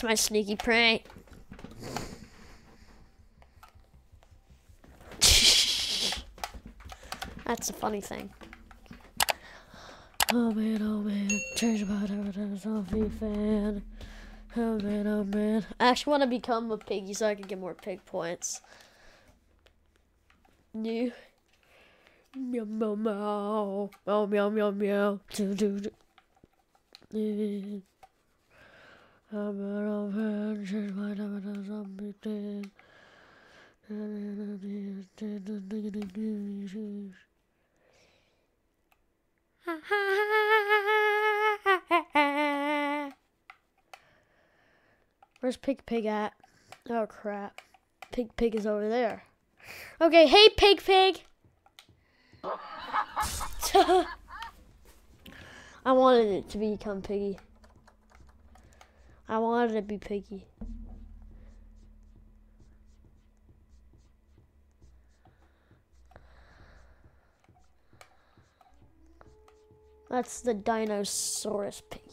It's my sneaky prank. That's a funny thing. Oh man, oh man, change about everything, Sophie fan. Oh man, oh man. I actually want to become a piggy so I can get more pig points. New. Meow meow meow. Meow meow meow meow. Do do do. Man, change my Sophie fan. Where's Pig Pig at? Oh crap. Pig Pig is over there. Okay, hey Pig Pig! I wanted it to become Piggy. I wanted to be Piggy. That's the Dinosaurus Piggy.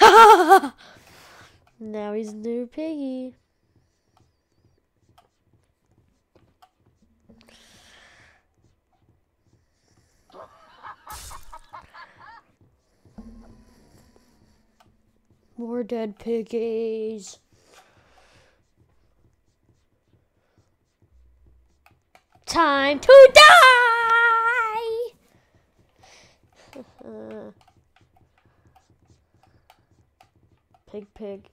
now he's new piggy. More dead piggies. Time to die! Pig, pig.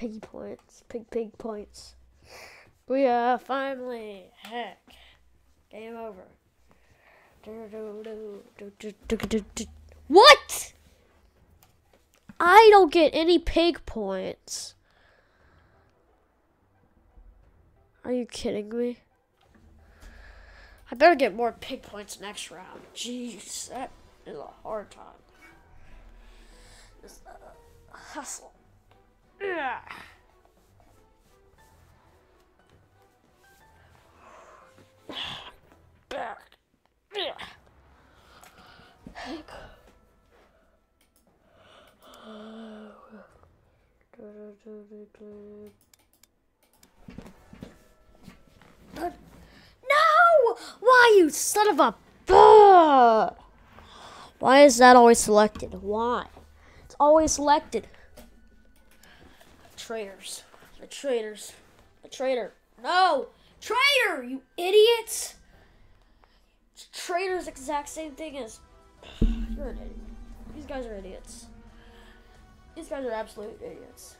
Piggy points. Pig, pig points. We are finally. Heck. Game over. What? I don't get any pig points. Are you kidding me? I better get more pig points next round. Jeez, that is a hard time. Just, uh, hustle. Yeah. Back. Yeah. No! Why you son of a? Why is that always selected? Why? It's always selected. Traitors. The traitors. The traitor. No! Traitor! You idiots! Traitor's exact same thing as. You're an idiot. These guys are idiots. These guys are absolute idiots.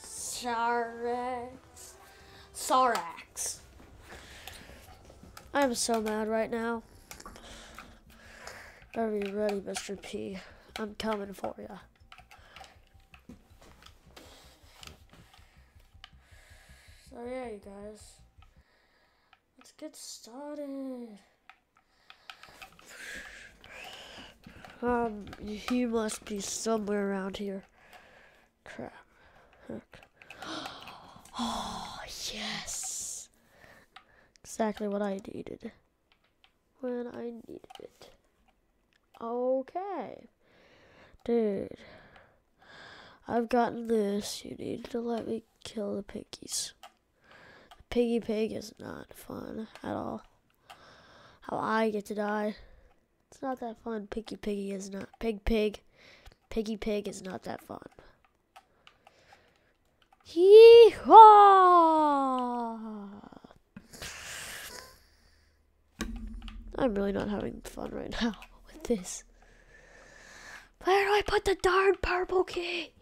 Sarax. Sarax. I'm so mad right now. Better be ready, Mr. P. I'm coming for you. So yeah, you guys. Let's get started. Um, he must be somewhere around here. Crap. Oh, yes. Exactly what I needed. When I needed it. Okay. Dude. I've gotten this. You need to let me kill the piggies. The piggy pig is not fun at all. How I get to die. It's not that fun. Piggy piggy is not. Pig pig. Piggy pig is not that fun. Hee haw! I'm really not having fun right now with this. Put the darn purple key?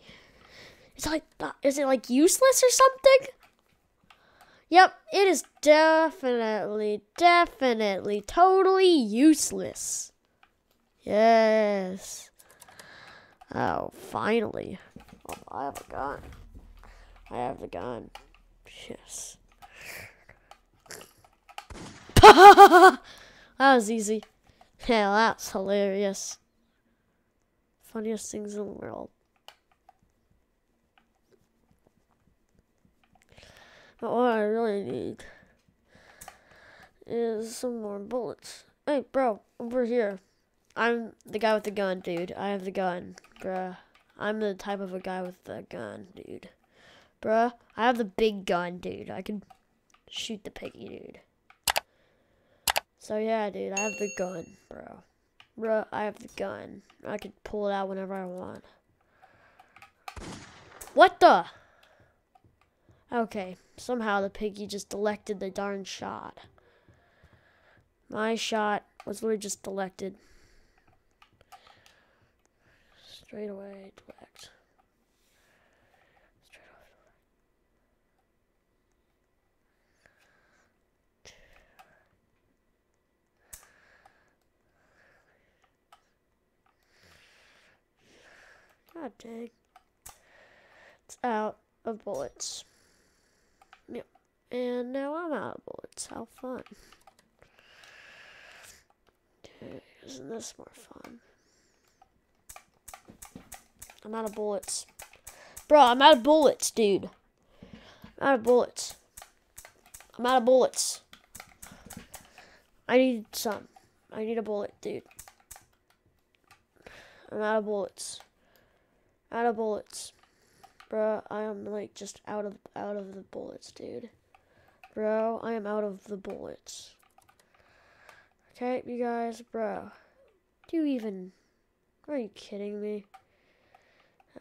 Is it like uh, is it like useless or something? Yep, it is definitely, definitely, totally useless. Yes. Oh, finally. Oh, I have a gun. I have the gun. Yes. that was easy. Yeah, that's hilarious. Funniest things in the world. But what I really need is some more bullets. Hey, bro, over here. I'm the guy with the gun, dude. I have the gun, bruh. I'm the type of a guy with the gun, dude. Bruh, I have the big gun, dude. I can shoot the piggy, dude. So yeah, dude, I have the gun, bro. Bro, I have the gun. I can pull it out whenever I want. What the? Okay, somehow the piggy just elected the darn shot. My shot was literally just elected. Straight away, deflect. Straight away. God dang. It's out of bullets. Yep. And now I'm out of bullets. How fun. Isn't this more fun? I'm out of bullets. Bro, I'm out of bullets, dude. I'm out of bullets. I'm out of bullets. I need some. I need a bullet, dude. I'm out of bullets. Out of bullets. Bro, I am like just out of out of the bullets, dude. Bro, I am out of the bullets. Okay, you guys, bro. Do you even are you kidding me?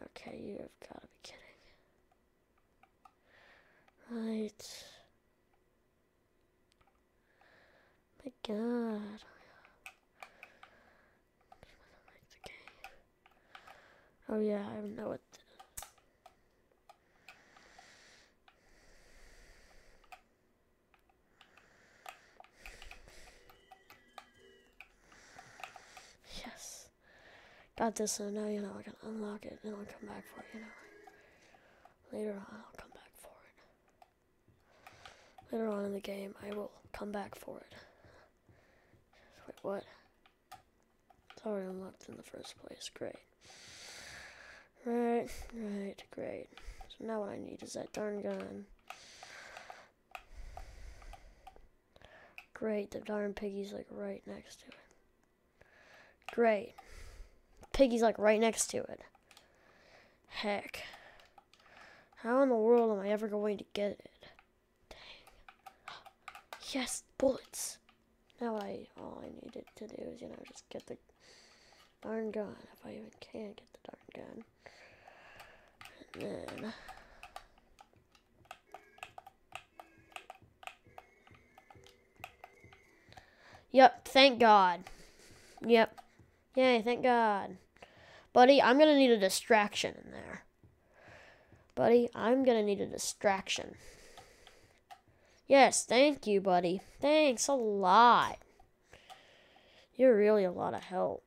Okay, you have got to be kidding. Right. My god. Oh yeah, I don't know what. Yes. Got this, so now you know I can unlock it and I'll come back for it, you know. Later on, I'll come back for it. Later on in the game, I will come back for it. Wait, what? It's already unlocked in the first place. Great. Right, right, great. So now what I need is that darn gun. Great, the darn piggy's like right next to it. Great. Piggy's like right next to it. Heck. How in the world am I ever going to get it? Dang. Yes, bullets. Now I all I needed to do is, you know, just get the darn gun. If I even can't get the darn gun. Then Yep, thank God. Yep. Yay, thank God. Buddy, I'm gonna need a distraction in there. Buddy, I'm gonna need a distraction. Yes, thank you, buddy. Thanks a lot. You're really a lot of help.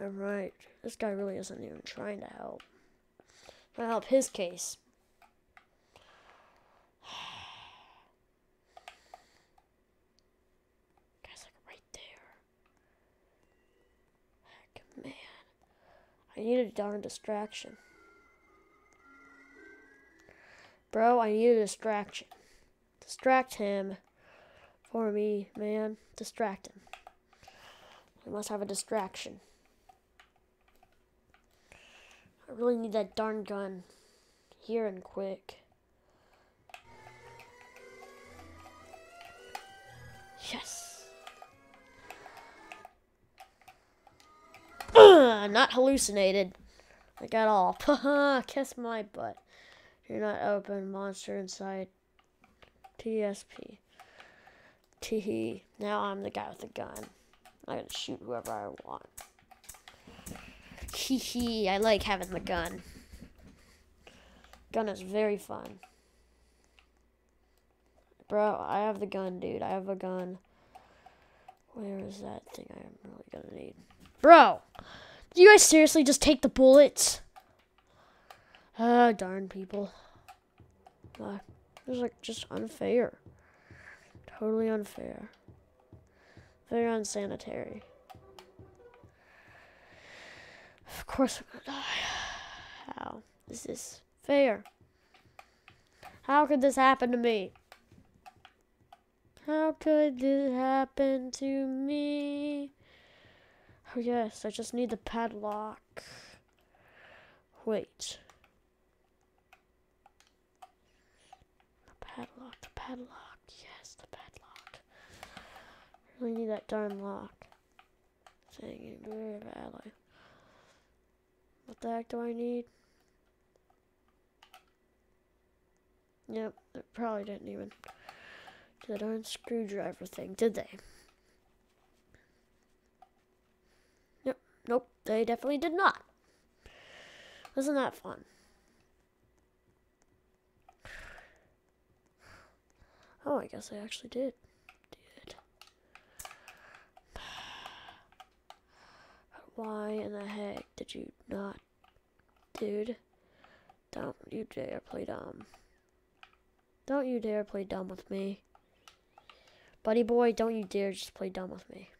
Alright, this guy really isn't even trying to help. To help his case. Guy's like right there. Heck, man. I need a darn distraction. Bro, I need a distraction. Distract him for me, man. Distract him. I must have a distraction. I really need that darn gun here and quick. Yes. not hallucinated. I got all. Kiss my butt. You're not open. Monster inside. TSP. Teehee. Now I'm the guy with the gun. I can shoot whoever I want. Hee hee. I like having the gun. Gun is very fun. Bro, I have the gun, dude. I have a gun. Where is that thing I'm really gonna need? Bro! Do you guys seriously just take the bullets? Ah, darn people. Uh, this is like just unfair. Totally unfair. Very unsanitary. Of course I'm gonna die. How is this fair? How could this happen to me? How could this happen to me? Oh yes, I just need the padlock. Wait. The padlock, the padlock. Yes, the padlock. I really need that darn lock. Thing very badly. What the heck do I need? Yep, it probably didn't even do the darn screwdriver thing, did they? Yep, nope, they definitely did not. Wasn't that fun? Oh, I guess I actually did. Did. Why in the heck did you not, dude? Don't you dare play dumb. Don't you dare play dumb with me. Buddy boy, don't you dare just play dumb with me.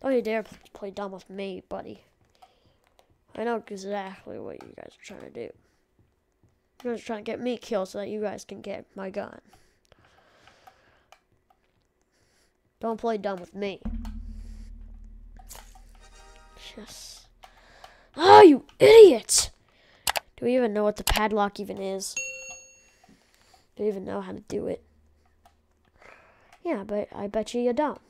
Don't you dare play dumb with me, buddy. I know exactly what you guys are trying to do. You're just trying to get me killed so that you guys can get my gun. Don't play dumb with me. Yes. Oh, you idiot! Do we even know what the padlock even is? Do you even know how to do it? Yeah, but I bet you you don't.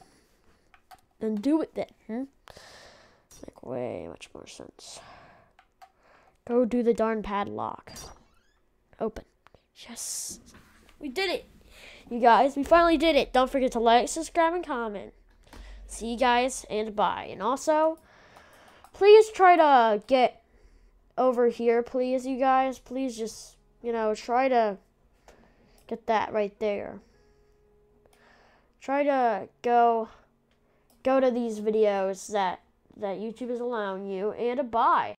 Then do it then, hmm? Make way much more sense. Go do the darn padlock. Open. Yes. We did it. You guys, we finally did it. Don't forget to like, subscribe, and comment. See you guys, and bye. And also, please try to get over here, please, you guys. Please just, you know, try to get that right there. Try to go go to these videos that that YouTube is allowing you and a buy.